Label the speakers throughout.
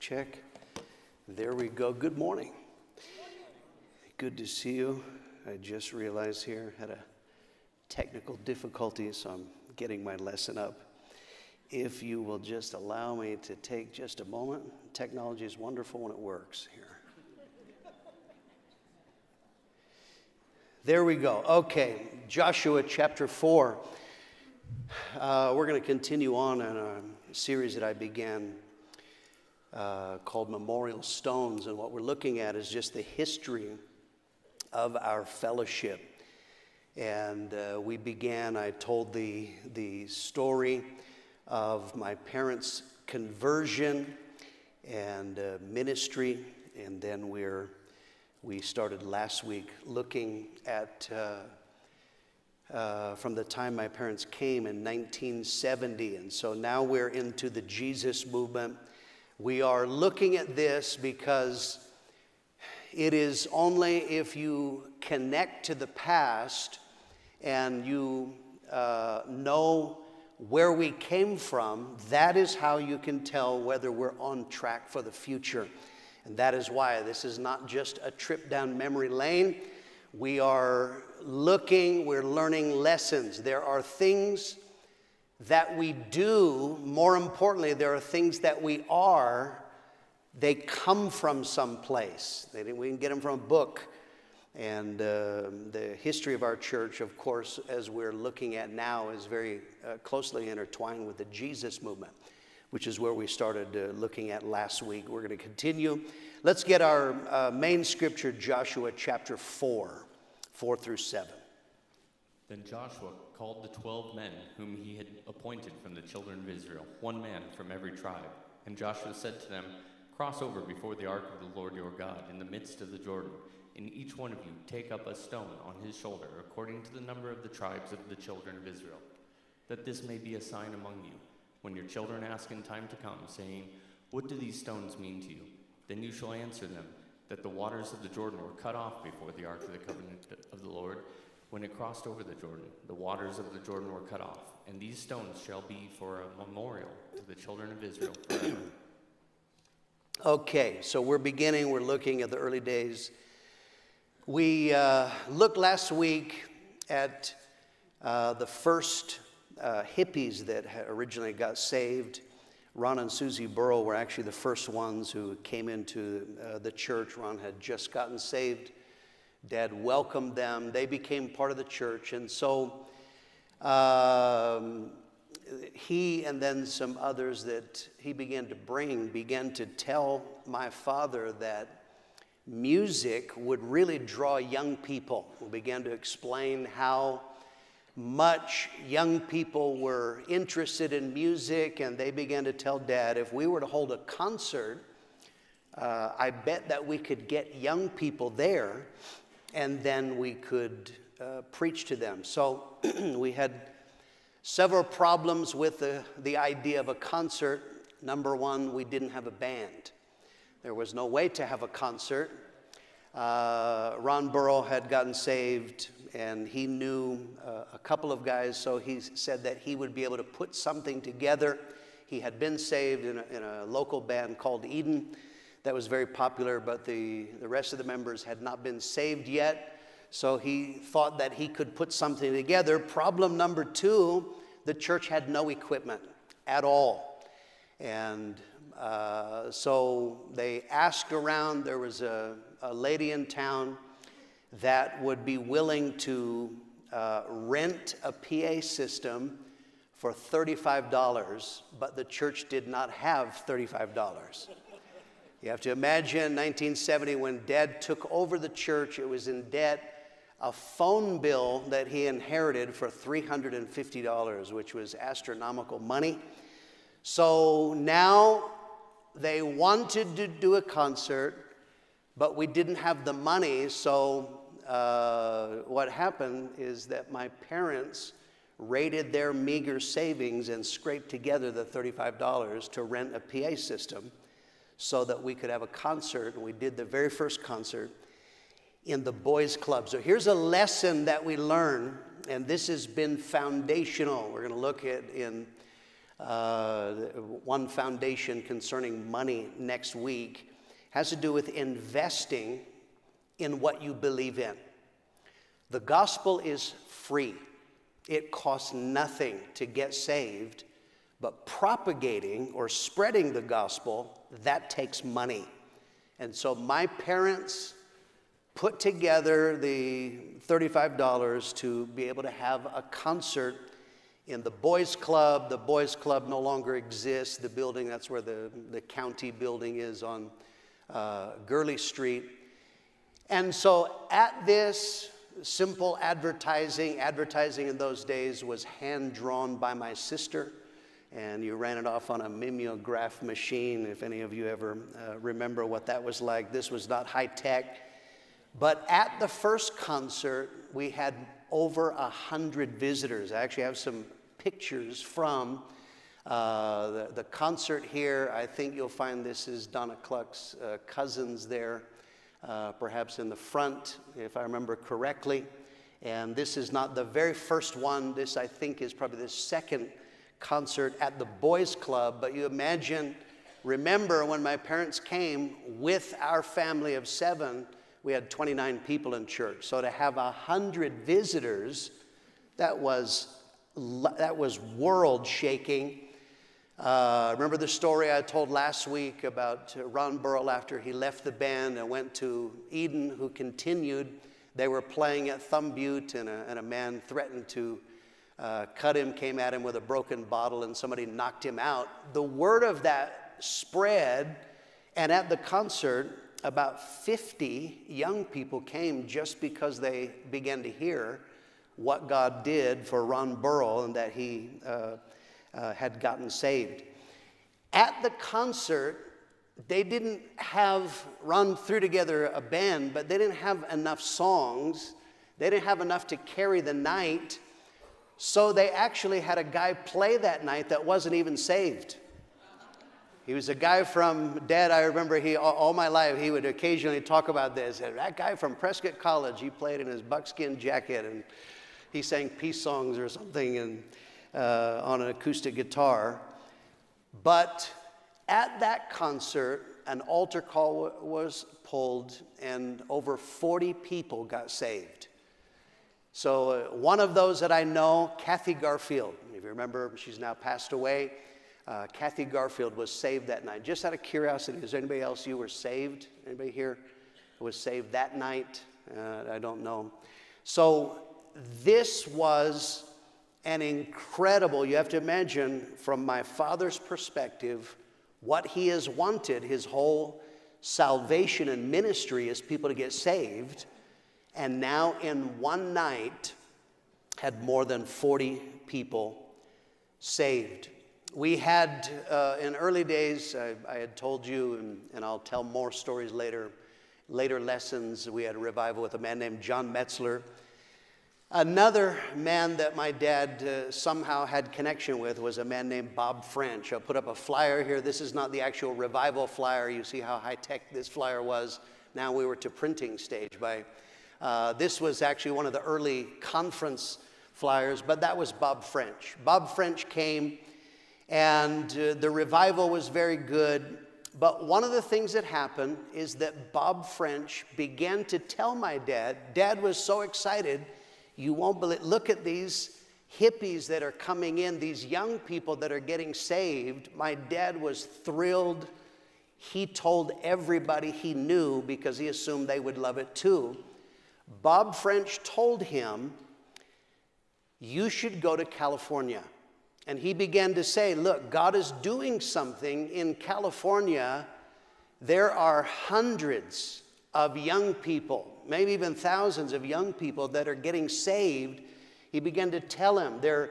Speaker 1: Check. There we go. Good morning. Good to see you. I just realized here had a technical difficulty, so I'm getting my lesson up. If you will just allow me to take just a moment, technology is wonderful when it works here. There we go. Okay, Joshua chapter 4. Uh, we're going to continue on in a series that I began uh, called Memorial Stones. And what we're looking at is just the history of our fellowship. And uh, we began, I told the, the story of my parents' conversion and uh, ministry. And then we're, we started last week looking at uh, uh, from the time my parents came in 1970. And so now we're into the Jesus movement. We are looking at this because it is only if you connect to the past and you uh, know where we came from, that is how you can tell whether we're on track for the future. And that is why this is not just a trip down memory lane. We are looking, we're learning lessons. There are things that we do, more importantly, there are things that we are, they come from someplace. They, we can get them from a book. And uh, the history of our church, of course, as we're looking at now, is very uh, closely intertwined with the Jesus movement, which is where we started uh, looking at last week. We're going to continue. Let's get our uh, main scripture, Joshua chapter 4, 4 through 7.
Speaker 2: Then Joshua called the twelve men whom he had appointed from the children of Israel, one man from every tribe. And Joshua said to them, Cross over before the ark of the Lord your God in the midst of the Jordan, and each one of you take up a stone on his shoulder, according to the number of the tribes of the children of Israel, that this may be a sign among you, when your children ask in time to come, saying, What do these stones mean to you? Then you shall answer them, that the waters of the Jordan were cut off before the ark of the covenant of the Lord when it crossed over the Jordan, the waters of the Jordan were cut off, and these stones shall be for a memorial to the children of Israel forever.
Speaker 1: Okay, so we're beginning, we're looking at the early days. We uh, looked last week at uh, the first uh, hippies that originally got saved. Ron and Susie Burrow were actually the first ones who came into uh, the church. Ron had just gotten saved Dad welcomed them. They became part of the church. And so um, he and then some others that he began to bring began to tell my father that music would really draw young people. We began to explain how much young people were interested in music, and they began to tell dad if we were to hold a concert, uh, I bet that we could get young people there and then we could uh, preach to them. So we had several problems with the, the idea of a concert. Number one, we didn't have a band. There was no way to have a concert. Uh, Ron Burrow had gotten saved and he knew uh, a couple of guys, so he said that he would be able to put something together. He had been saved in a, in a local band called Eden that was very popular, but the, the rest of the members had not been saved yet. So he thought that he could put something together. Problem number two the church had no equipment at all. And uh, so they asked around. There was a, a, lady in town that would be willing to uh, rent a PA system for $35, but the church did not have $35. You have to imagine 1970 when dad took over the church, it was in debt. A phone bill that he inherited for $350, which was astronomical money. So now they wanted to do a concert, but we didn't have the money. So uh, what happened is that my parents raided their meager savings and scraped together the $35 to rent a PA system so that we could have a concert. And we did the very first concert in the boys' club. So here's a lesson that we learn, and this has been foundational. We're going to look at in uh, one foundation concerning money next week, has to do with investing in what you believe in. The gospel is free, it costs nothing to get saved, but propagating or spreading the gospel, that takes money. And so my parents put together the $35 to be able to have a concert in the Boys Club. The Boys Club no longer exists. The building, that's where the, the county building is on uh, Gurley Street. And so at this simple advertising, advertising in those days was hand drawn by my sister. And you ran it off on a mimeograph machine, if any of you ever uh, remember what that was like. This was not high tech. But at the first concert, we had over a hundred visitors. I actually have some pictures from uh, the, the, concert here. I think you'll find this is Donna Cluck's uh, cousins there, uh, perhaps in the front, if I remember correctly. And this is not the very first one. This, I think, is probably the second concert at the Boys Club. But you imagine, remember when my parents came with our family of seven we had 29 people in church. So to have 100 visitors, that was, that was world shaking. Uh, remember the story I told last week about Ron Burrow after he left the band and went to Eden, who continued. They were playing at Thumb Butte, and a, and a man threatened to uh, cut him, came at him with a broken bottle, and somebody knocked him out. The word of that spread, and at the concert, about 50 young people came just because they began to hear what God did for Ron Burrow and that he uh, uh, had gotten saved. At the concert, they didn't have run through together a band, but they didn't have enough songs. They didn't have enough to carry the night. So they actually had a guy play that night that wasn't even saved. He was a guy from Dad. I remember he all, all my life he would occasionally talk about this. That guy from Prescott College. He played in his buckskin jacket and he sang peace songs or something and, uh, on an acoustic guitar. But at that concert, an altar call was pulled and over 40 people got saved. So, uh, one of those that I know, Kathy Garfield, if you remember, she's now passed away. Uh, Kathy Garfield was saved that night. Just out of curiosity, is anybody else you were saved? Anybody here was saved that night? Uh, I don't know. So this was an incredible, you have to imagine from my father's perspective, what he has wanted his whole salvation and ministry is people to get saved. And now in one night, had more than 40 people saved. We had, uh, in early days, I, I had told you, and, and, I'll tell more stories later, later lessons, we had a revival with a man named John Metzler. Another man that my dad uh, somehow had connection with was a man named Bob French. I'll put up a flyer here. This is not the actual revival flyer. You see how high tech this flyer was. Now we were to printing stage by. Uh, this was actually one of the early conference flyers, but that was Bob French. Bob French came and uh, the revival was very good. But one of the things that happened is that Bob French began to tell my dad, Dad was so excited, you won't believe, look at these hippies that are coming in, these young people that are getting saved. My dad was thrilled. He told everybody he knew because he assumed they would love it too. Bob French told him, You should go to California. And he began to say, Look, God is doing something in California. There are hundreds of young people, maybe even thousands of young people that are getting saved. He began to tell him, their,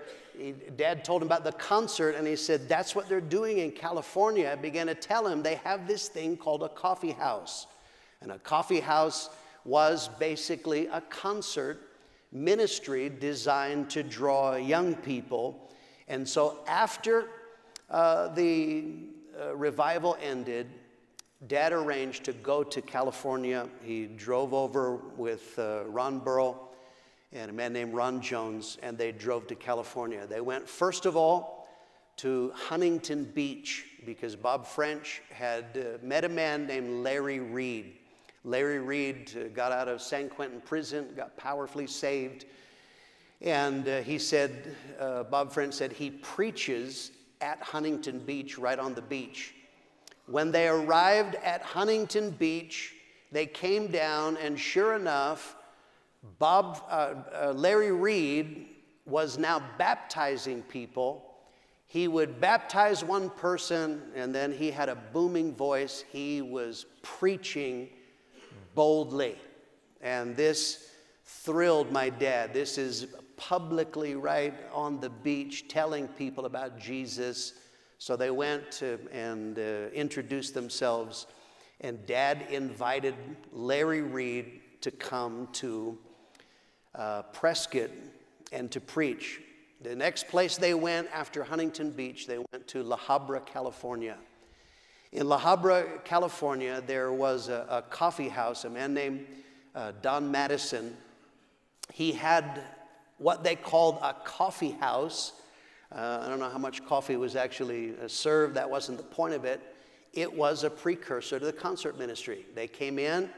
Speaker 1: Dad told him about the concert, and he said, That's what they're doing in California. I began to tell him they have this thing called a coffee house. And a coffee house was basically a concert ministry designed to draw young people and so after uh, the uh, revival ended, Dad arranged to go to California. He drove over with uh, Ron Burrow and a man named Ron Jones, and they drove to California. They went, first of all, to Huntington Beach because Bob French had uh, met a man named Larry Reed. Larry Reed uh, got out of San Quentin prison, got powerfully saved. And uh, he said, uh, Bob French said, he preaches at Huntington Beach, right on the beach. When they arrived at Huntington Beach, they came down, and sure enough, Bob, uh, uh, Larry Reed was now baptizing people. He would baptize one person, and then he had a booming voice. He was preaching boldly. And this thrilled my dad. This is publicly right on the beach telling people about Jesus. So they went to, and uh, introduced themselves, and dad invited Larry Reed to come to uh, Prescott and to preach. The next place they went after Huntington Beach, they went to La Habra, California. In La Habra, California, there was a, a coffee house, a man named uh, Don Madison. He had what they called a coffee house. Uh, I don't know how much coffee was actually uh, served, that wasn't the point of it. It was a precursor to the concert ministry. They came in,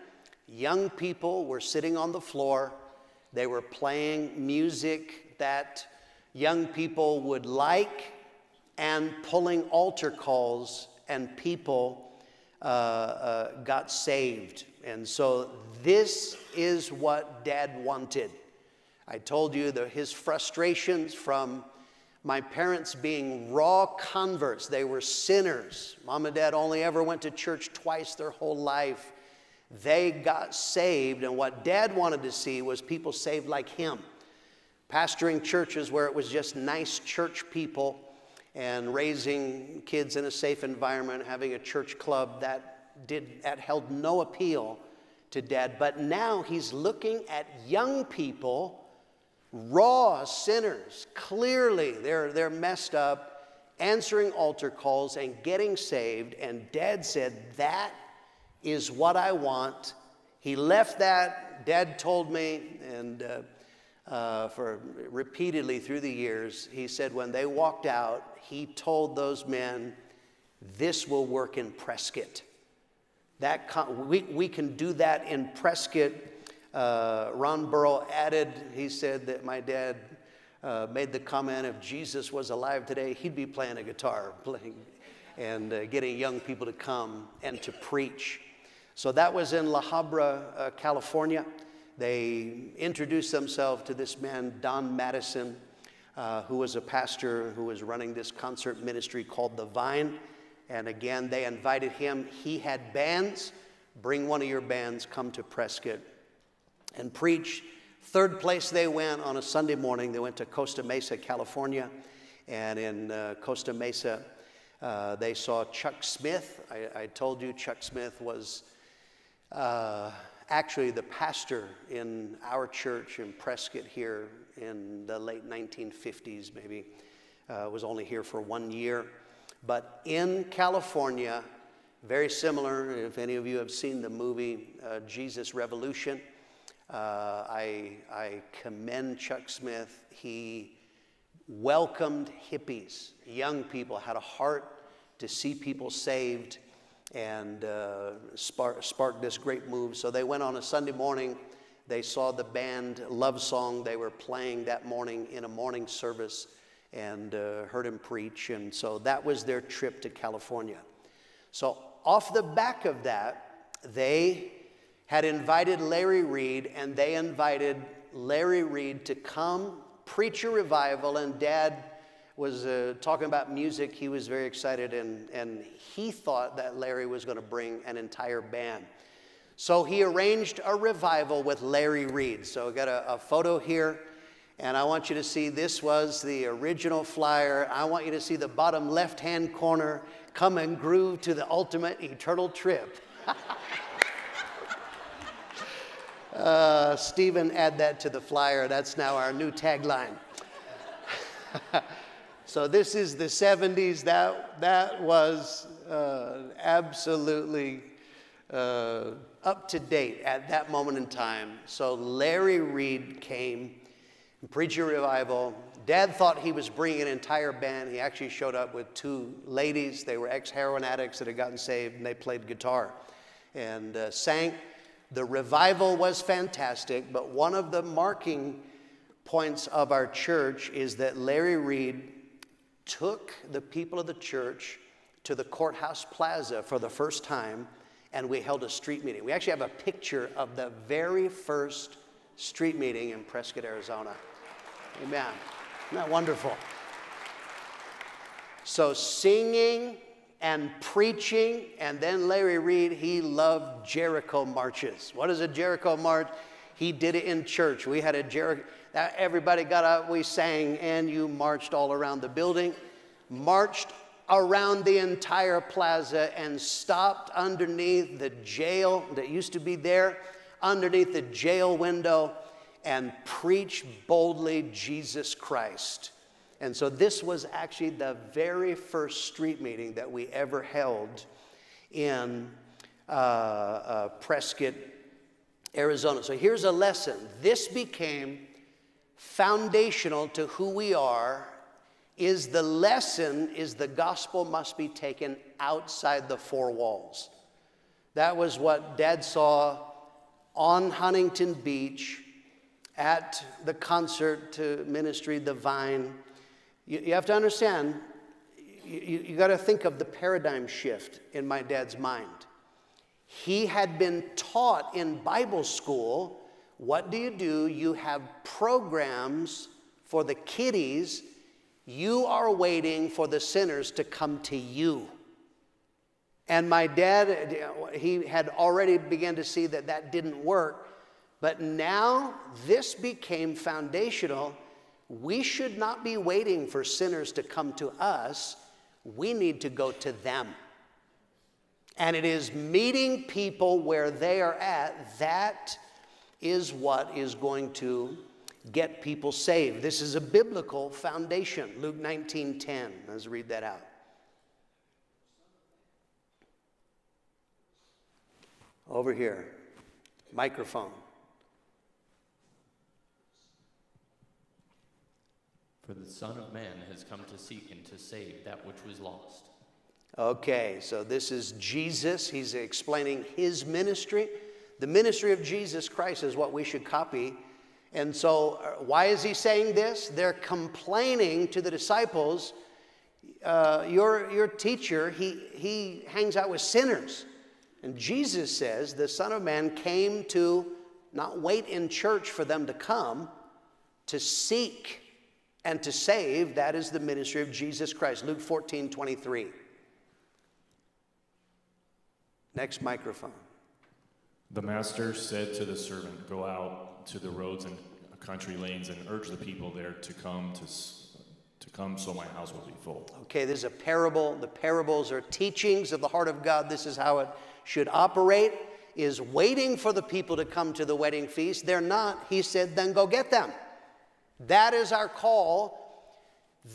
Speaker 1: young people were sitting on the floor they were playing music that young people would like and pulling altar calls, and people uh, uh, got saved. And so, this is what dad wanted. I told you that his frustrations from my parents being raw converts, they were sinners. Mom and dad only ever went to church twice their whole life. They got saved, and what dad wanted to see was people saved like him. Pastoring churches where it was just nice church people and raising kids in a safe environment, having a church club that did that held no appeal to dad. But now he's looking at young people, raw sinners, clearly they're, they're messed up, answering altar calls and getting saved. And dad said, That is what I want. He left that, Dad told me, and uh, uh, for repeatedly through the years, he said when they walked out, he told those men, This will work in Prescott. That con- we, we can do that in Prescott. Uh, Ron Burrow added, he said that my dad uh, made the comment if Jesus was alive today, he'd be playing a guitar, playing, and uh, getting young people to come and to preach. So that was in La Habra, uh, California. They introduced themselves to this man, Don Madison, uh, who was a pastor who was running this concert ministry called The Vine. And again, they invited him. He had bands. Bring one of your bands, come to Prescott and preach. Third place they went on a Sunday morning, they went to Costa Mesa, California. And in uh, Costa Mesa, uh, they saw Chuck Smith. I, I, told you Chuck Smith was uh, actually the pastor in our church in Prescott here in the late 1950s, maybe, uh, was only here for one year. But in California, very similar, if any of you have seen the movie uh, Jesus Revolution, uh, I, I commend Chuck Smith. He welcomed hippies, young people, had a heart to see people saved and uh, spark, sparked this great move. So they went on a Sunday morning. They saw the band Love Song they were playing that morning in a morning service and uh, heard him preach. And so that was their trip to California. So, off the back of that, they had invited Larry Reed and they invited Larry Reed to come preach a revival. And dad was uh, talking about music. He was very excited, and, and he thought that Larry was going to bring an entire band. So he arranged a revival with Larry Reed. So I got a, a photo here, and I want you to see this was the original flyer. I want you to see the bottom left hand corner come and groove to the ultimate eternal trip. uh, Stephen, add that to the flyer. That's now our new tagline. So this is the 70s. That, that was uh, absolutely uh, up to date at that moment in time. So Larry Reed came, and preached a revival. Dad thought he was bringing an entire band. He actually showed up with two ladies. They were ex heroin addicts that had gotten saved, and they played guitar and uh, sang. The revival was fantastic, but one of the marking points of our church is that Larry Reed took the people of the church to the courthouse plaza for the first time and we held a street meeting. We actually have a picture of the very first street meeting in Prescott, Arizona. Amen. Isn't that wonderful? So, singing and preaching, and then Larry Reed, he loved Jericho marches. What is a Jericho march? He did it in church. We had a Jericho, everybody got up, we sang, and you marched all around the building, marched around the entire plaza and stopped underneath the jail that used to be there, underneath the jail window, and preached boldly Jesus Christ. And so this was actually the very first street meeting that we ever held in uh, uh, Prescott, Arizona. So here's a lesson. This became foundational to who we are is the lesson is the gospel must be taken outside the four walls. That was what dad saw on Huntington Beach at the concert to ministry, The Vine. You, you have to understand, you, you got to think of the paradigm shift in my dad's mind. He had been taught in Bible school what do you do? You have programs for the kiddies you are waiting for the sinners to come to you. And my dad, he had already began to see that that didn't work. But now this became foundational. We should not be waiting for sinners to come to us. We need to go to them. And it is meeting people where they are at. That is what is going to get people saved. This is a biblical foundation. Luke 19:10. Let's read that out. Over here. Microphone.
Speaker 2: For the Son of Man has come to seek and to save that which was lost.
Speaker 1: Okay, so this is Jesus. He's explaining his ministry. The ministry of Jesus Christ is what we should copy and so, uh, why is he saying this? They're complaining to the disciples, uh, your, your teacher, he, he hangs out with sinners. And Jesus says the Son of Man came to not wait in church for them to come, to seek and to save. That is the ministry of Jesus Christ. Luke 14 23. Next microphone.
Speaker 3: The master said to the servant, Go out to the roads and country lanes and urge the people there to come to, to come so my house will be full.
Speaker 1: Okay, this is a parable. The parables are teachings of the heart of God. This is how it should operate is waiting for the people to come to the wedding feast. They're not. He said, then go get them. That is our call.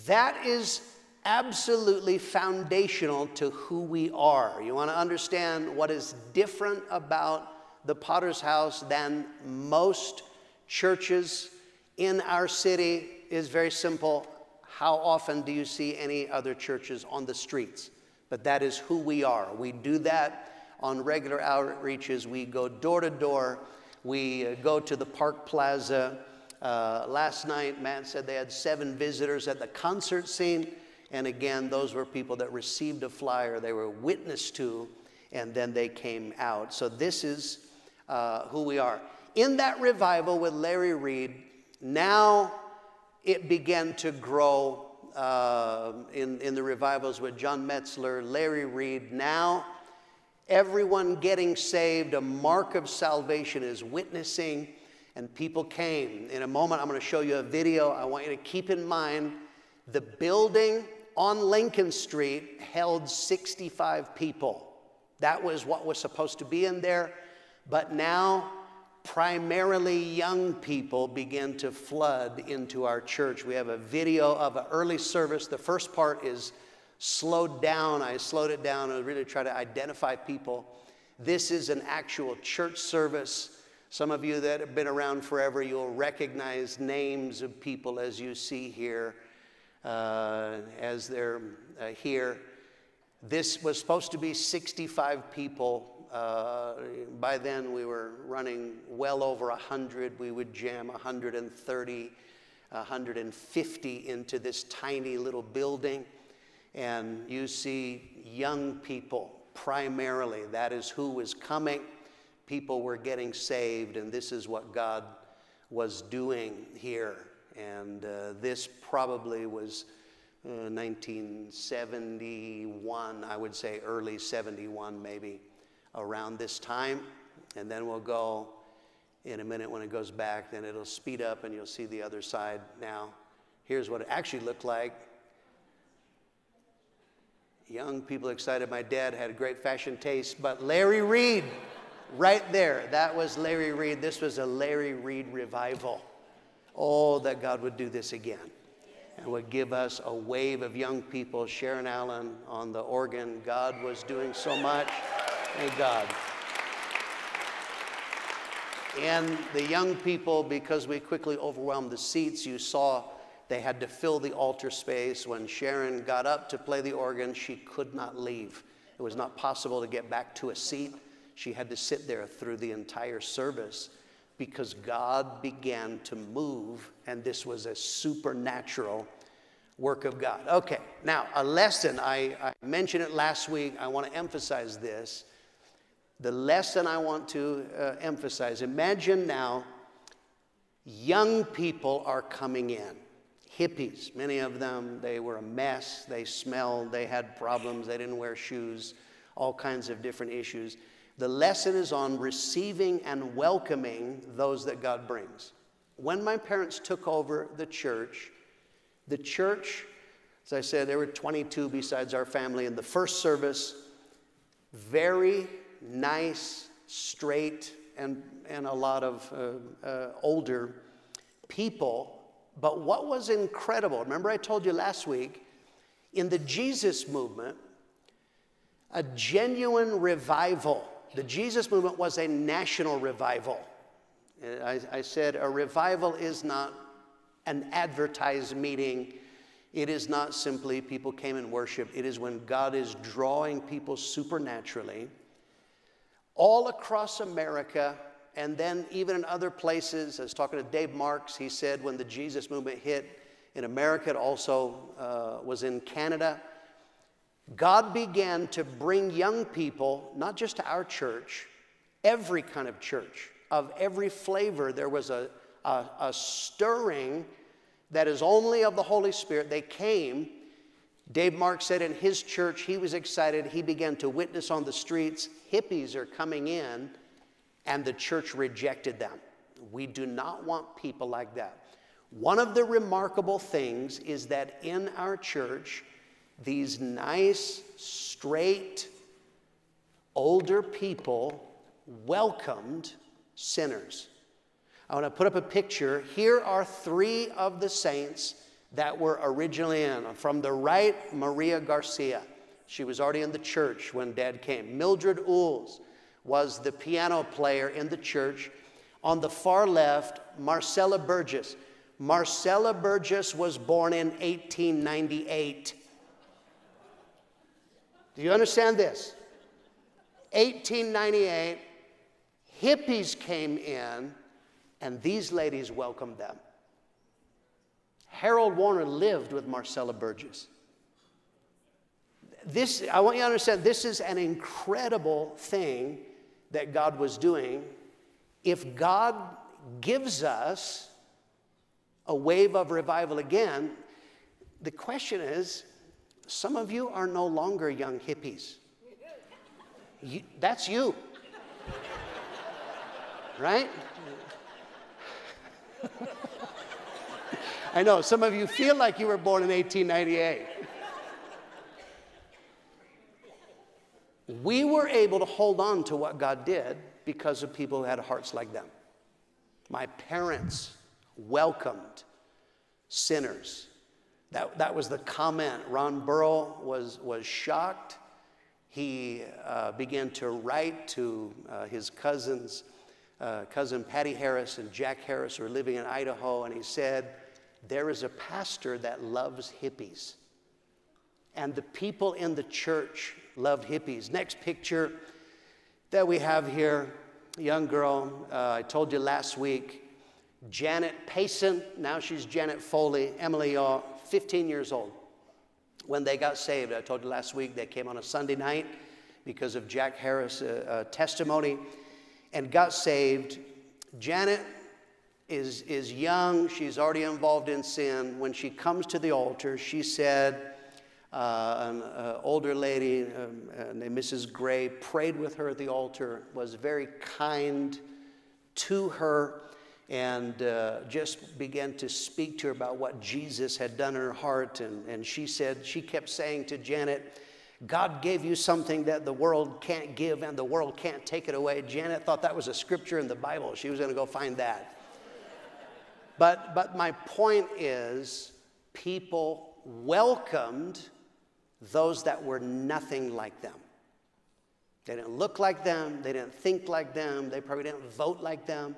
Speaker 1: That is absolutely foundational to who we are. You want to understand what is different about the potter's house than most churches in our city is very simple. How often do you see any other churches on the streets? But that is who we are. We do that on regular outreaches. We go door to door. We uh, go to the Park Plaza. Uh, last night, Matt said they had seven visitors at the concert scene. And again, those were people that received a flyer, they were witness to, and then they came out. So this is uh, who we are. In that revival with Larry Reed, now it began to grow uh, in, in the revivals with John Metzler, Larry Reed. Now, everyone getting saved, a mark of salvation is witnessing, and people came. In a moment, I'm going to show you a video. I want you to keep in mind the building on Lincoln Street held 65 people. That was what was supposed to be in there. But now, primarily young people begin to flood into our church. We have a video of an early service. The first part is slowed down. I slowed it down and really try to identify people. This is an actual church service. Some of you that have been around forever, you'll recognize names of people as you see here, uh, as they're uh, here. This was supposed to be 65 people. Uh, by then, we were running well over 100. We would jam 130, 150 into this tiny little building. And you see young people primarily. That is who was coming people were getting saved, and this is what God was doing here. And uh, this probably was uh, 1971, I would say early 71, maybe around this time. And then we'll go in a minute when it goes back, then it'll speed up and you'll see the other side now. Here's what it actually looked like. Young people excited. My dad had a great fashion taste, but Larry Reed Right there, that was Larry Reed. This was a Larry Reed revival. Oh, that God would do this again and would give us a wave of young people. Sharon Allen on the organ. God was doing so much. Thank God. And the young people, because we quickly overwhelmed the seats, you saw they had to fill the altar space. When Sharon got up to play the organ, she could not leave. It was not possible to get back to a seat. She had to sit there through the entire service because God began to move, and this was a supernatural work of God. Okay, now a lesson, I, I mentioned it last week. I want to emphasize this. The lesson I want to uh, emphasize imagine now young people are coming in. Hippies, many of them, they were a mess. They smelled, they had problems, they didn't wear shoes, all kinds of different issues. The lesson is on receiving and welcoming those that God brings. When my parents took over the church, the church, as I said, there were 22 besides our family in the first service, very nice, straight, and, and a lot of uh, uh, older people. But what was incredible, remember I told you last week, in the Jesus movement, a genuine revival the Jesus movement was a national revival. I, I, said a revival is not an advertised meeting. It is not simply people came and worshiped. It is when God is drawing people supernaturally all across America and then even in other places. I was talking to Dave Marks. He said when the Jesus movement hit in America, it also uh, was in Canada. God began to bring young people, not just to our church, every kind of church, of every flavor. There was a, a, a stirring that is only of the Holy Spirit. They came. Dave Mark said in his church, he was excited. He began to witness on the streets. Hippies are coming in, and the church rejected them. We do not want people like that. One of the remarkable things is that in our church, these nice, straight, older people welcomed sinners. I want to put up a picture. Here are three of the saints that were originally in. From the right, Maria Garcia. She was already in the church when dad came. Mildred Ules was the piano player in the church. On the far left, Marcella Burgess. Marcella Burgess was born in 1898. Do you understand this? 1898, hippies came in, and these ladies welcomed them. Harold Warner lived with Marcella Burgess. This, I want you to understand, this is an incredible thing that God was doing. If God gives us a wave of revival again, the question is some of you are no longer young hippies. You, that's you. Right? I know, some of you feel like you were born in 1898. We were able to hold on to what God did because of people who had hearts like them. My parents welcomed sinners that, that was the comment. Ron Burrow was, was shocked. He uh, began to write to uh, his cousins uh, cousin Patty Harris and Jack Harris who were living in Idaho, and he said, There is a pastor that loves hippies. And the people in the church loved hippies. Next picture that we have here, young girl, uh, I told you last week, Janet Payson, now she's Janet Foley, Emily Yaw, 15 years old. When they got saved, I told you last week, they came on a Sunday night because of Jack Harris' uh, uh, testimony and got saved. Janet is, is young, she's already involved in sin. When she comes to the altar, she said, uh, an uh, older lady um, uh, named Mrs. Gray prayed with her at the altar, was very kind to her, and uh, just began to speak to her about what Jesus had done in her heart. And, and she said, she kept saying to Janet, God gave you something that the world can't give and the world can't take it away. Janet thought that was a scripture in the Bible. She was going to go find that. But, but my point is, people welcomed those that were nothing like them. They didn't look like them, they didn't think like them, they probably didn't vote like them.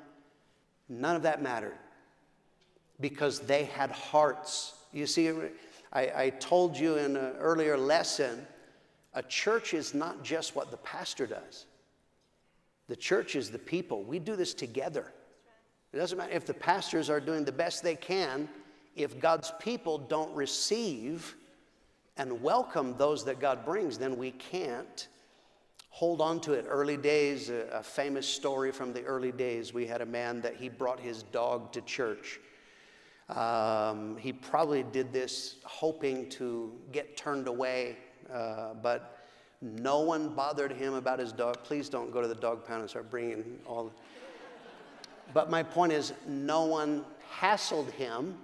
Speaker 1: None of that mattered because they had hearts. You see, I, I told you in an earlier lesson a church is not just what the pastor does, the church is the people. We do this together. It doesn't matter if the pastors are doing the best they can, if God's people don't receive and welcome those that God brings, then we can't hold on to it. Early days, a, a, famous story from the early days, we had a man that he brought his dog to church. Um, he probably did this hoping to get turned away uh, but no one bothered him about his dog. Please don't go to the dog pound and start bringing all. But my point is, no one hassled him.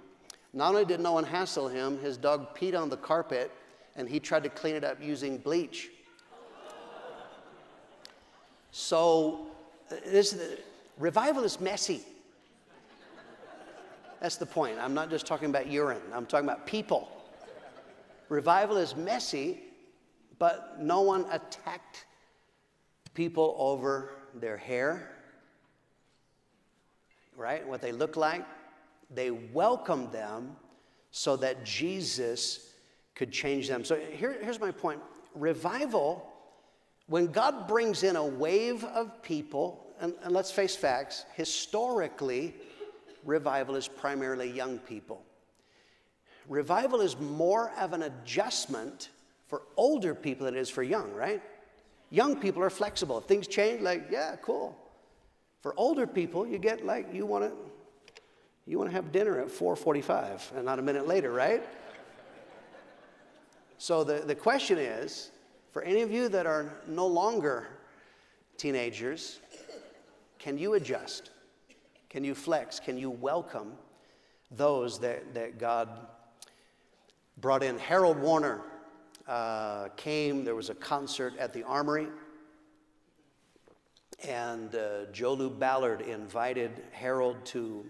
Speaker 1: Not only did no one hassle him, his dog peed on the carpet and he tried to clean it up using bleach. So, uh, this, uh, revival is messy. That's the point. I'm not just talking about urine, I'm talking about people. Revival is messy but no one attacked people over their hair, right? What they look like. They welcomed them so that Jesus could change them. So here, here's my point revival, when God brings in a wave of people, and, and let's face facts, historically, revival is primarily young people. Revival is more of an adjustment for older people than it is for young, right? Young people are flexible. If things change, like, yeah, cool. For older people, you get like, you want to you want to have dinner at 4:45 and not a minute later, right? So the, the question is, for any of you that are no longer teenagers, can you adjust? Can you flex? Can you welcome those that, that God brought in? Harold Warner uh, came. There was a concert at the Armory. And uh, Joe Lou Ballard invited Harold to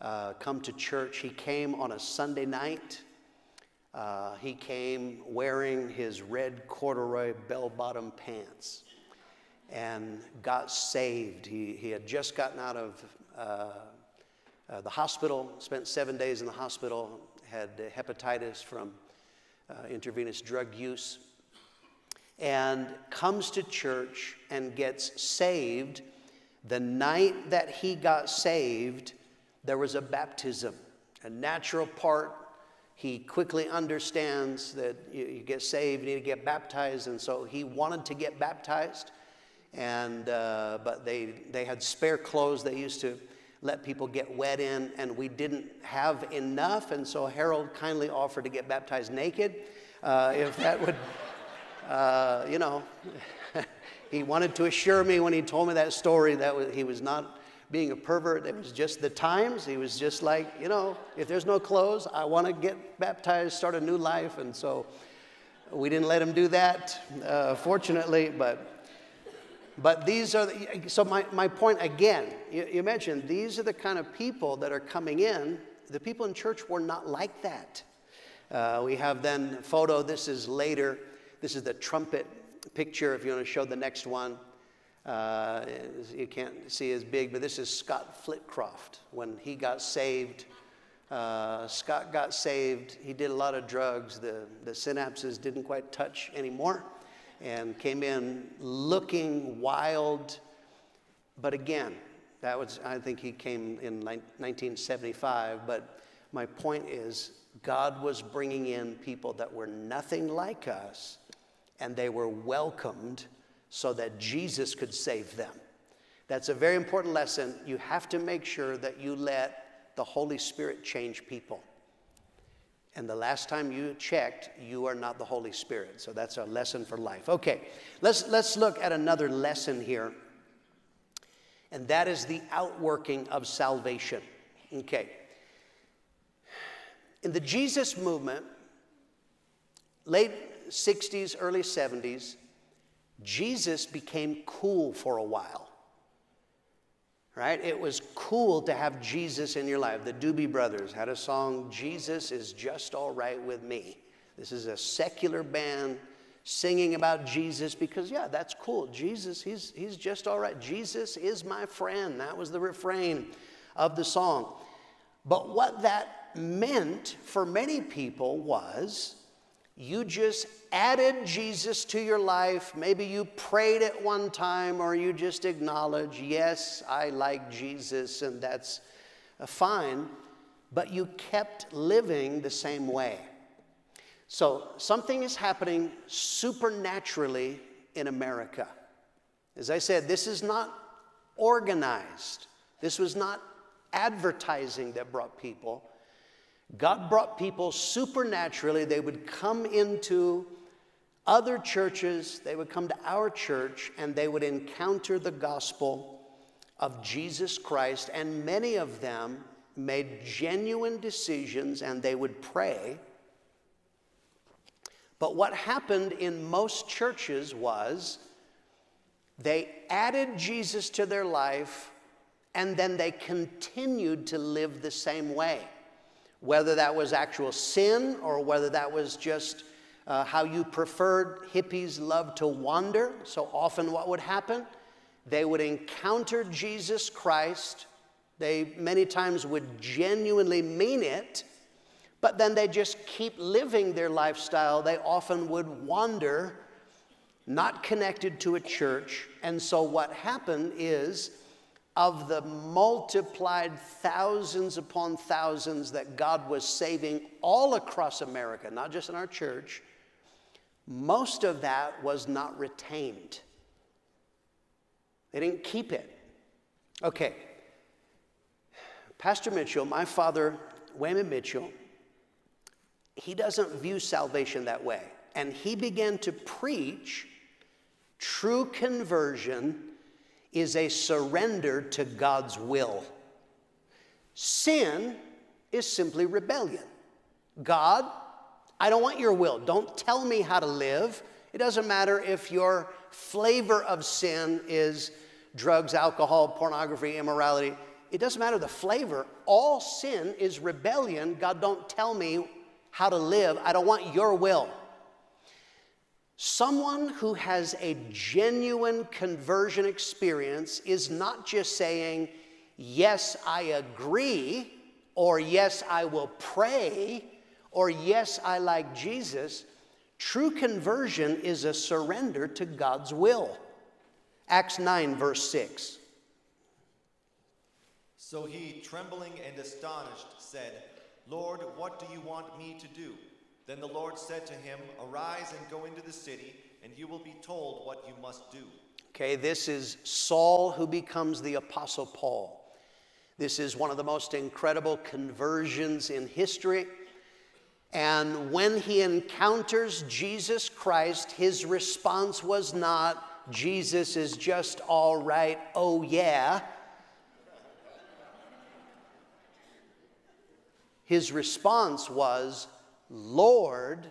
Speaker 1: uh, come to church. He came on a Sunday night. Uh, he came wearing his red corduroy bell bottom pants and got saved. He, he had just gotten out of uh, uh, the hospital, spent seven days in the hospital, had hepatitis from uh, intravenous drug use, and comes to church and gets saved. The night that he got saved, there was a baptism, a natural part. He quickly understands that you, you get saved, you need to get baptized, and so he wanted to get baptized. And uh, but they they had spare clothes they used to let people get wet in, and we didn't have enough. And so Harold kindly offered to get baptized naked, uh, if that would, uh, you know, he wanted to assure me when he told me that story that he was not being a pervert. It was just the times. He was just like, you know, if there's no clothes, I want to get baptized, start a new life. And so we didn't let him do that, uh, fortunately, but but these are, the, so my, my point again, you, you mentioned these are the kind of people that are coming in. The people in church were not like that. Uh, we have then photo, this is later. This is the trumpet picture, if you want to show the next one. Uh, you can't see as big, but this is Scott Flitcroft. When he got saved, uh, Scott got saved. He did a lot of drugs. The, the synapses didn't quite touch anymore and came in looking wild. But again, that was, I think he came in 1975. But my point is, God was bringing in people that were nothing like us, and they were welcomed so that Jesus could save them. That's a very important lesson. You have to make sure that you let the Holy Spirit change people. And the last time you checked, you are not the Holy Spirit. So that's a lesson for life. Okay, let's, let's look at another lesson here. And that is the outworking of salvation. Okay. In the Jesus movement, late 60s, early 70s, Jesus became cool for a while. Right? It was cool to have Jesus in your life. The Doobie Brothers had a song, Jesus is Just All Right with Me. This is a secular band singing about Jesus because, yeah, that's cool. Jesus, he's, he's just all right. Jesus is my friend. That was the refrain of the song. But what that meant for many people was you just added Jesus to your life. Maybe you prayed at one time or you just acknowledge, yes, I like Jesus, and that's uh, fine. But you kept living the same way. So something is happening supernaturally in America. As I said, this is not organized, this was not advertising that brought people. God brought people supernaturally. They would come into other churches, they would come to our church, and they would encounter the gospel of Jesus Christ. And many of them made genuine decisions and they would pray. But what happened in most churches was they added Jesus to their life and then they continued to live the same way whether that was actual sin or whether that was just uh, how you preferred hippies love to wander. So often, what would happen? They would encounter Jesus Christ. They many times would genuinely mean it, but then they just keep living their lifestyle. They often would wander, not connected to a church. And so, what happened is of the multiplied thousands upon thousands that God was saving all across America, not just in our church, most of that was not retained. They didn't keep it. Okay. Pastor Mitchell, my father, Wayman Mitchell, he doesn't view salvation that way. And he began to preach true conversion is a surrender to God's will. Sin is simply rebellion. God, I don't want your will. Don't tell me how to live. It doesn't matter if your flavor of sin is drugs, alcohol, pornography, immorality. It doesn't matter the flavor. All sin is rebellion. God, don't tell me how to live. I don't want your will. Someone who has a genuine conversion experience is not just saying, Yes, I agree, or Yes, I will pray, or Yes, I like Jesus. True conversion is a surrender to God's will. Acts 9, verse 6.
Speaker 4: So he, trembling and astonished, said, Lord, what do you want me to do? Then the Lord said to him, Arise and go into the city, and you will be told what you must do.
Speaker 1: Okay, this is Saul who becomes the Apostle Paul. This is one of the most incredible conversions in history. And when he encounters Jesus Christ, his response was not, Jesus is just all right, oh yeah. His response was, Lord,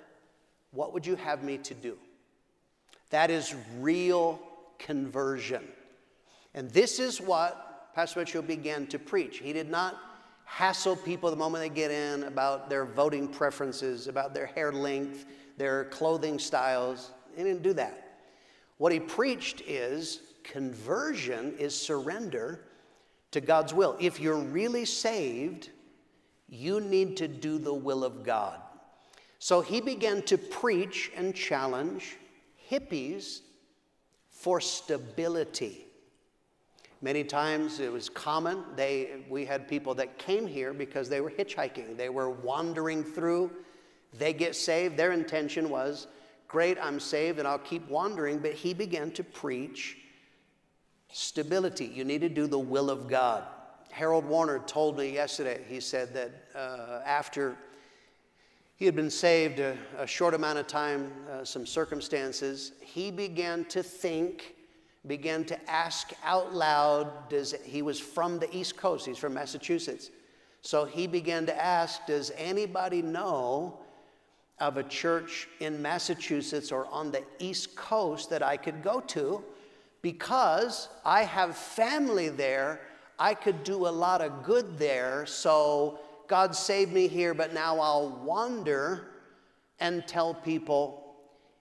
Speaker 1: what would you have me to do? That is real conversion. And this is what Pastor Mitchell began to preach. He did not hassle people the moment they get in about their voting preferences, about their hair length, their clothing styles. He didn't do that. What he preached is conversion is surrender to God's will. If you're really saved, you need to do the will of God. So he began to preach and challenge hippies for stability. Many times it was common. They, we had people that came here because they were hitchhiking. They were wandering through. They get saved. Their intention was, great, I'm saved and I'll keep wandering. But he began to preach stability. You need to do the will of God. Harold Warner told me yesterday, he said that uh, after he had been saved a, a short amount of time, uh, some circumstances, he began to think, began to ask out loud. Does, he was from the East Coast, he's from Massachusetts. So he began to ask, Does anybody know of a church in Massachusetts or on the East Coast that I could go to? Because I have family there, I could do a lot of good there. So God saved me here, but now I'll wander and tell people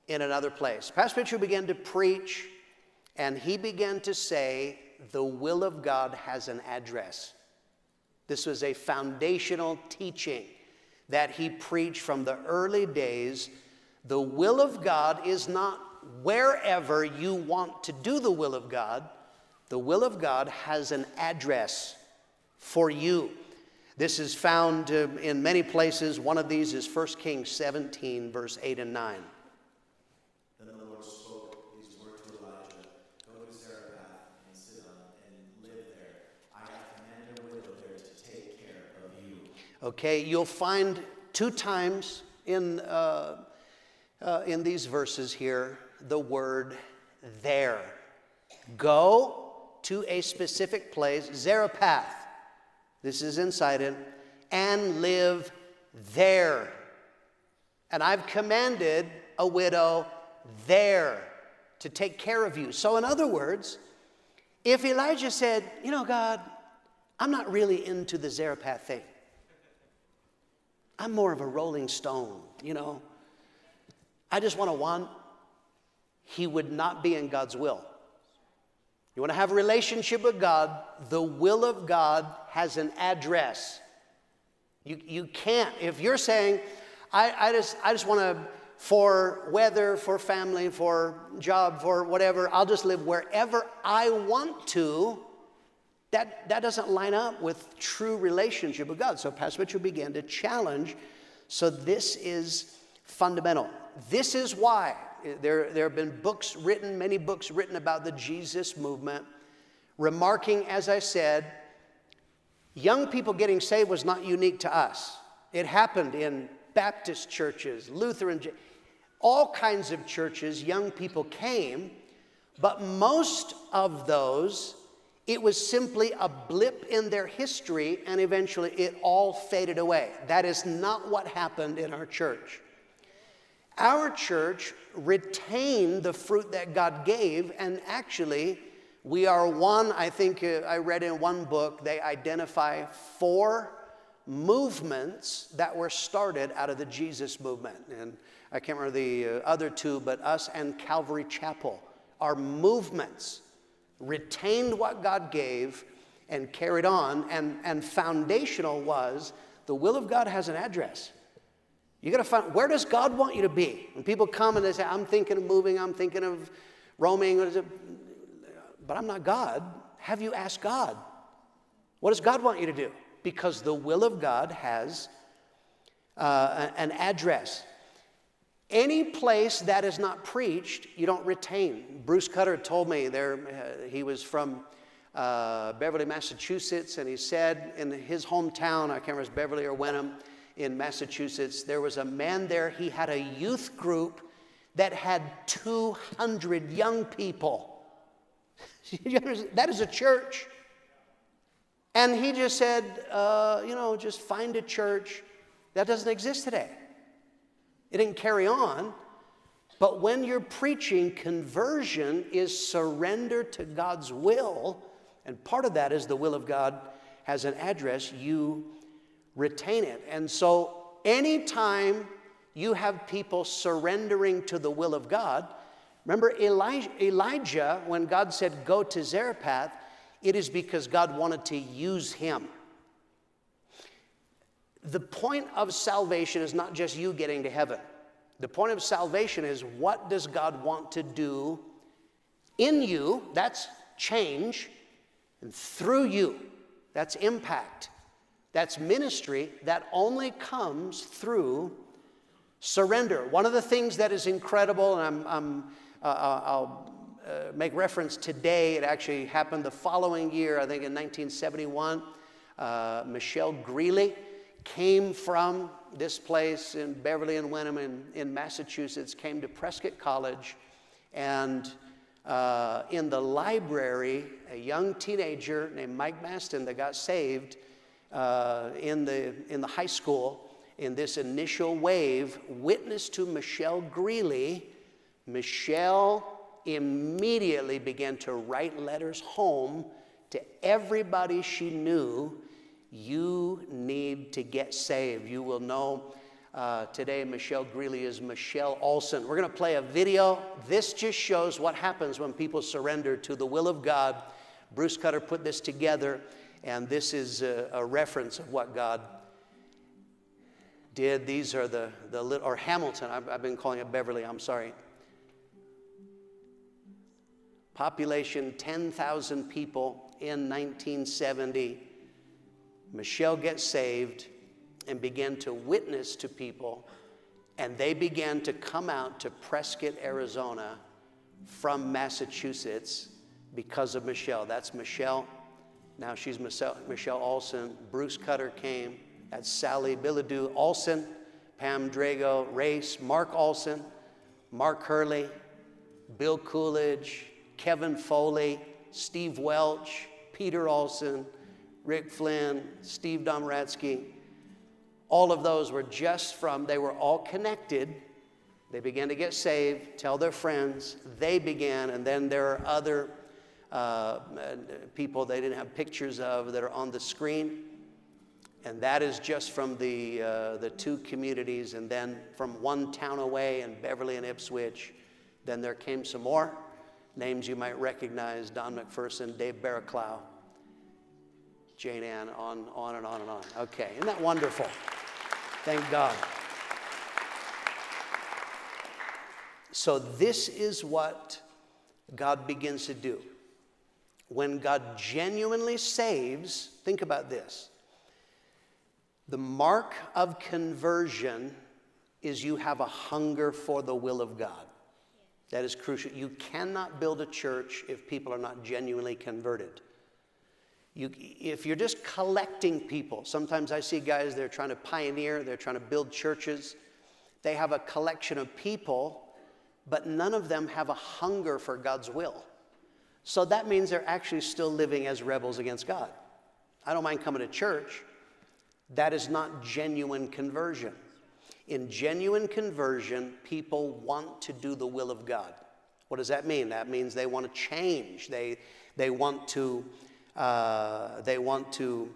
Speaker 1: in another place. Pastor Mitchell began to preach, and he began to say, The will of God has an address. This was a foundational teaching that he preached from the early days. The will of God is not wherever you want to do the will of God, the will of God has an address for you. This is found uh, in many places. One of these is 1 Kings 17, verse 8 and 9.
Speaker 5: Then the Lord spoke these words to Elijah Go to Zarephath and Sidon and live there. I have commanded a widow there to take care of you.
Speaker 1: Okay, you'll find two times in, uh, uh, in these verses here the word there. Go to a specific place, Zarephath this is inside it, and live there. And I've commanded a widow there to take care of you. So, in other words, if Elijah said, You know, God, I'm not really into the Zarephath thing, I'm more of a rolling stone, you know, I just want to want, he would not be in God's will. You want to have a relationship with God, the will of God has an address. You, you can't, if you're saying, I, I just, I just want to, for weather, for family, for job, for whatever, I'll just live wherever I want to, that, that doesn't line up with true relationship with God. So Pastor Mitchell began to challenge. So this is fundamental. This is why there, there have been books written, many books written about the Jesus movement, remarking, as I said, young people getting saved was not unique to us. It happened in Baptist churches, Lutheran, all kinds of churches, young people came, but most of those, it was simply a blip in their history and eventually it all faded away. That is not what happened in our church. Our church retained the fruit that God gave, and actually, we are one, I think uh, I read in one book, they identify four movements that were started out of the Jesus movement. And I can't remember the uh, other two, but us and Calvary Chapel are movements, retained what God gave and carried on. And, and foundational was the will of God has an address. You got to find where does God want you to be? When people come and they say, I'm thinking of moving, I'm thinking of roaming, but I'm not God. Have you asked God? What does God want you to do? Because the will of God has uh, an address. Any place that is not preached, you don't retain. Bruce Cutter told me there, uh, he was from uh, Beverly, Massachusetts, and he said in his hometown, I can't remember if Beverly or Wenham, in Massachusetts, there was a man there, he had a youth group that had 200 young people. that is a church. And he just said, uh, you know, just find a church. That doesn't exist today. It didn't carry on. But when you're preaching, conversion is surrender to God's will. And part of that is the will of God has an address. You retain it. And so, anytime you have people surrendering to the will of God, Remember Elijah, Elijah, when God said, Go to Zarephath, it is because God wanted to use him. The point of salvation is not just you getting to heaven. The point of salvation is what does God want to do in you? That's change. And through you, that's impact. That's ministry that only comes through surrender. One of the things that is incredible, and I'm, I'm uh, uh I'll uh, make reference today, it actually happened the following year, I think in 1971. Uh, Michelle Greeley came from this place in Beverly and Wenham in, in Massachusetts, came to Prescott College, and uh, in the library, a young teenager named Mike Maston that got saved uh, in, the, in the high school in this initial wave witnessed to Michelle Greeley. Michelle immediately began to write letters home to everybody she knew. You need to get saved. You will know uh, today Michelle Greeley is Michelle Olson. We're going to play a video. This just shows what happens when people surrender to the will of God. Bruce Cutter put this together, and this is a, a reference of what God did. These are the, the or Hamilton, I've, I've been calling it Beverly, I'm sorry. Population 10,000 people in 1970. Michelle gets saved and began to witness to people, and they began to come out to Prescott, Arizona from Massachusetts because of Michelle. That's Michelle. Now she's Michelle, Michelle Olson. Bruce Cutter came. That's Sally Bilodeau Olson, Pam Drago, Race, Mark Olson, Mark Hurley, Bill Coolidge, Kevin Foley, Steve Welch, Peter Olson, Rick Flynn, Steve Domratsky. All of those were just from, they were all connected. They began to get saved, tell their friends. They began, and then there are other uh, people they didn't have pictures of that are on the screen. And that is just from the, uh, the two communities. And then from one town away in Beverly and Ipswich, then there came some more names you might recognize Don McPherson, Dave Barraclough, Jane Ann, on, on and on and on. Okay, isn't that wonderful? Thank God. So, this is what God begins to do. When God genuinely saves, think about this the mark of conversion is you have a hunger for the will of God. That is crucial. You cannot build a church if people are not genuinely converted. You, if you're just collecting people, sometimes I see guys, they're trying to pioneer, they're trying to build churches. They have a collection of people, but none of them have a hunger for God's will. So that means they're actually still living as rebels against God. I don't mind coming to church, that is not genuine conversion. In genuine conversion, people want to do the will of God. What does that mean? That means they want to change. They, they want to, uh, they want to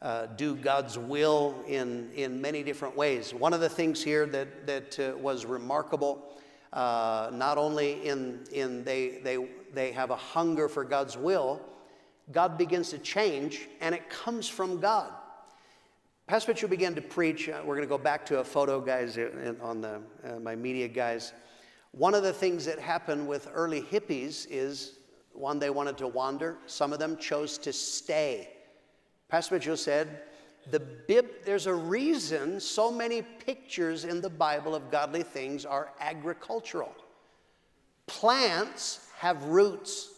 Speaker 1: uh, do God's will in, in many different ways. One of the things here that, that uh, was remarkable, uh, not only in, in they, they, they have a hunger for God's will, God begins to change, and it comes from God. Pastor Mitchell began to preach. Uh, we're going to go back to a photo, guys, uh, on the, uh, my media guys. One of the things that happened with early hippies is one, they wanted to wander. Some of them chose to stay. Pastor Mitchell said, the bib, there's a reason so many pictures in the Bible of godly things are agricultural. Plants have roots.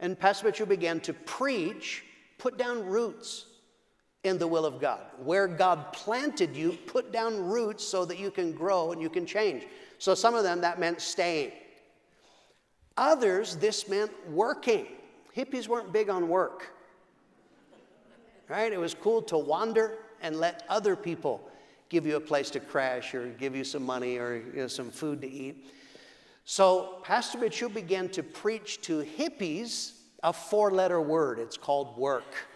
Speaker 1: And Pastor Mitchell began to preach, put down roots in the will of God. Where God planted you, put down roots so that you can grow and you can change. So some of them, that meant staying. Others, this meant working. Hippies weren't big on work. Right? It was cool to wander and let other people give you a place to crash or give you some money or you know, some food to eat. So Pastor Mitchell began to preach to hippies a four letter word. It's called work.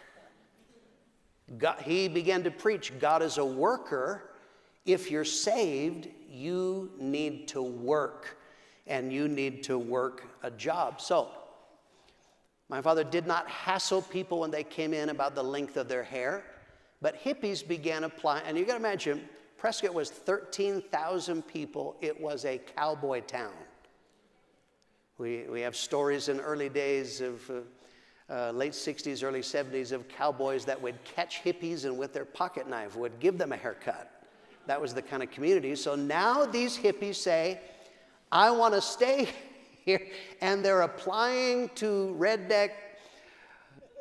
Speaker 1: God, he began to preach God is a worker. If you're saved, you need to work. and you need to work a job. So, my father did not hassle people when they came in about the length of their hair, but hippies began applying. And you got to imagine, Prescott was 13,000 people, it was a cowboy town. We, we have stories in early days of uh, uh, late 60s, early 70s of cowboys that would catch hippies and with their pocket knife would give them a haircut. That was the kind of community. So now these hippies say, I want to stay here. And they're applying to redneck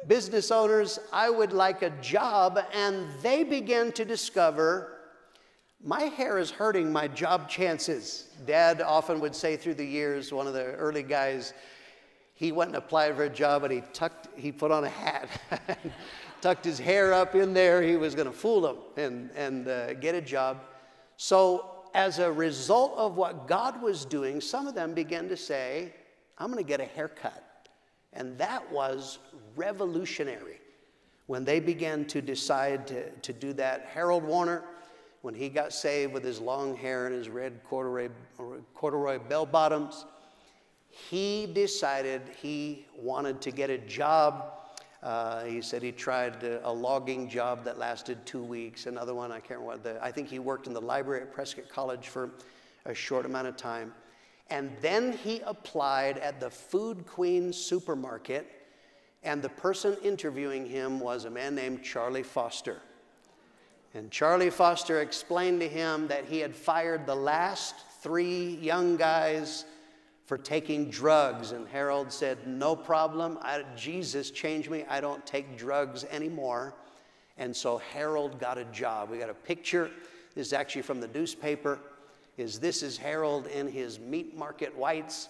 Speaker 1: business owners, I would like a job. And they begin to discover my hair is hurting my job chances. Dad often would say through the years, one of the early guys, he went and applied for a job and he tucked, he put on a hat, tucked his hair up in there. He was going to fool them and, and uh, get a job. So, as a result of what God was doing, some of them began to say, I'm going to get a haircut. And that was revolutionary when they began to decide to, to do that. Harold Warner, when he got saved with his long hair and his red corduroy, corduroy bell bottoms, he decided he wanted to get a job. Uh, he said he tried a, a, logging job that lasted two weeks. Another one, I can't remember what the, I think he worked in the library at Prescott College for a short amount of time. And then he applied at the Food Queen supermarket, and the person interviewing him was a man named Charlie Foster. And Charlie Foster explained to him that he had fired the last three young guys for taking drugs. And Harold said, No problem. I, Jesus changed me. I don't take drugs anymore. And so Harold got a job. We got a picture. This is actually from the newspaper. Is this is Harold in his meat market whites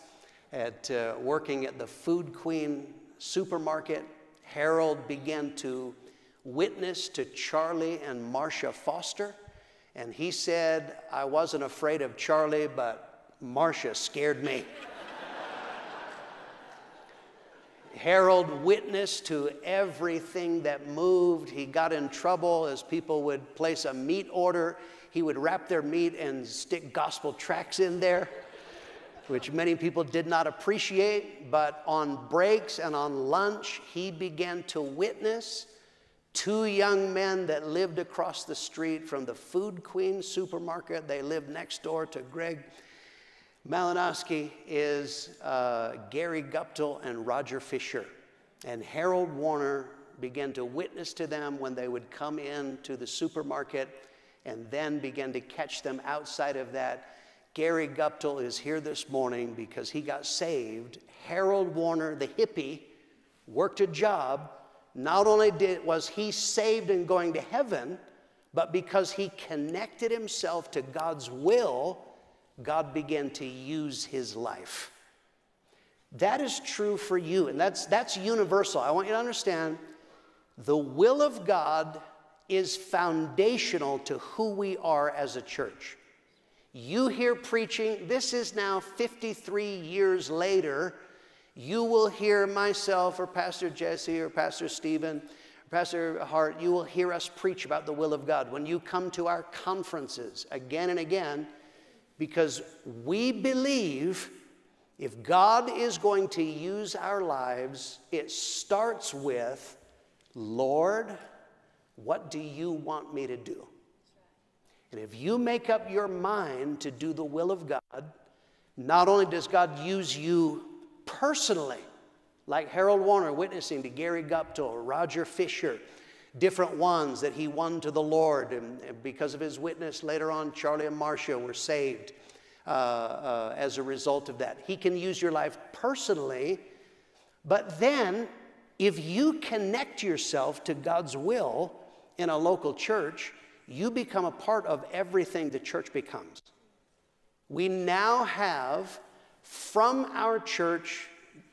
Speaker 1: at uh, working at the Food Queen supermarket. Harold began to witness to Charlie and Marcia Foster. And he said, I wasn't afraid of Charlie, but Marcia scared me. Harold witnessed to everything that moved. He got in trouble as people would place a meat order. He would wrap their meat and stick gospel tracts in there, which many people did not appreciate. But on breaks and on lunch, he began to witness two young men that lived across the street from the Food Queen supermarket. They lived next door to Greg Malinowski is uh, Gary Guptill and Roger Fisher. And Harold Warner began to witness to them when they would come in to the supermarket and then began to catch them outside of that. Gary Guptill is here this morning because he got saved. Harold Warner, the hippie, worked a job. Not only did, was he saved and going to heaven, but because he connected himself to God's will, God began to use his life. That is true for you, and that's, that's universal. I want you to understand the will of God is foundational to who we are as a church. You hear preaching, this is now 53 years later. You will hear myself or Pastor Jesse or Pastor Stephen, or Pastor Hart, you will hear us preach about the will of God. When you come to our conferences again and again, because we believe if God is going to use our lives, it starts with, Lord, what do you want me to do? And if you make up your mind to do the will of God, not only does God use you personally, like Harold Warner witnessing to Gary Guptill, or Roger Fisher, different ones that he won to the Lord. And, because of his witness, later on, Charlie and Marcia were saved uh, uh, as a result of that. He can use your life personally, but then if you connect yourself to God's will in a local church, you become a part of everything the church becomes. We now have from our church,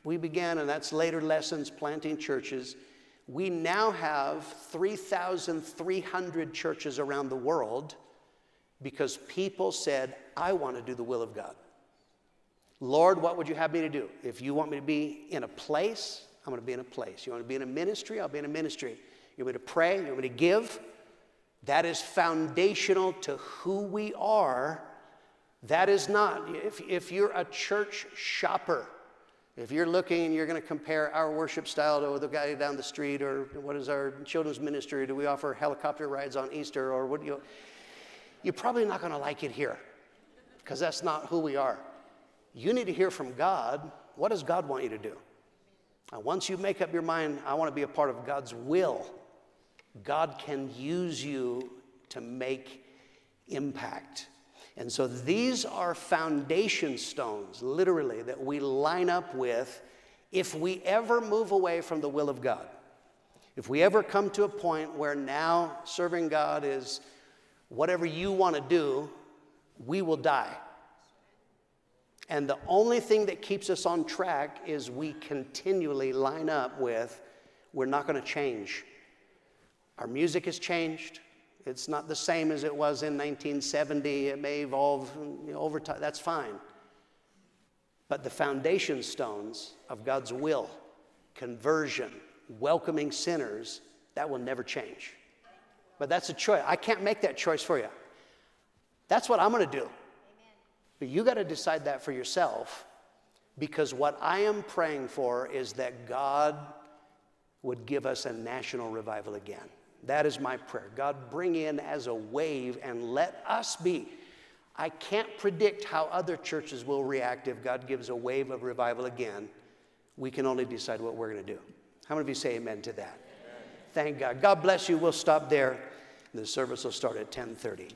Speaker 1: we began, and that's later lessons, planting churches we now have 3,300 churches around the world because people said, I want to do the will of God. Lord, what would you have me to do? If you want me to be in a place, I'm going to be in a place. You want to be in a ministry? I'll be in a ministry. You want me to pray? You want me to give? That is foundational to who we are That is not, if, if you're a church shopper, if you're looking and you're going to compare our worship style to the guy down the street, or what is our children's ministry? Do we offer helicopter rides on Easter, or what you? You're probably not going to like it here, because that's not who we are. You need to hear from God. What does God want you to do? Now, once you make up your mind, I want to be a part of God's will. God can use you to make impact. And so these are foundation stones, literally, that we line up with if we ever move away from the will of God. If we ever come to a point where now serving God is whatever you want to do, we will die. And the only thing that keeps us on track is we continually line up with we're not going to change. Our music has changed. It's not the same as it was in 1970. It may evolve you know, over time. That's fine. But the foundation stones of God's will, conversion, welcoming sinners, that will never change. But that's a choice. I can't make that choice for you. That's what I'm going to do. But you got to decide that for yourself because what I am praying for is that God would give us a national revival again. That is my prayer. God, bring in as a wave and let us be. I can't predict how other churches will react if God gives a wave of revival again. We can only decide what we're going to do. How many of you say amen to that? Amen. Thank God. God bless you. We'll stop there. The service will start at 1030.